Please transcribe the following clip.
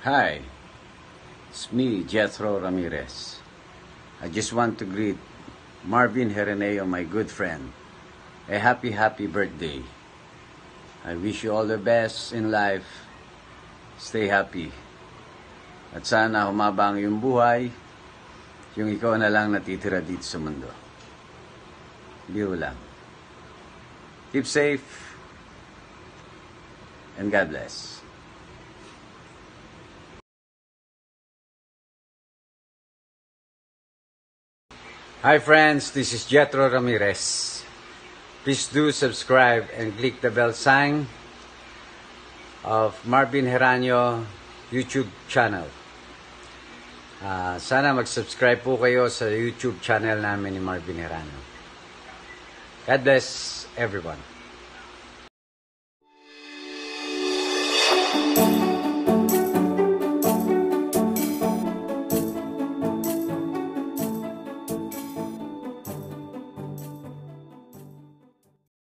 Hi, it's me, Jethro Ramirez. I just want to greet Marvin Hereneo, my good friend. A happy, happy birthday. I wish you all the best in life. Stay happy. At sana humaba ang iyong buhay, yung ikaw na lang natitira dito sa mundo. Biro lang. Keep safe, and God bless. Hi friends, this is Jetro Ramirez. Please do subscribe and click the bell sign of Marvin Heranio YouTube channel. Ah, sana mag-subscribe po kayo sa YouTube channel namin ni Marvin Heranio. God bless everyone.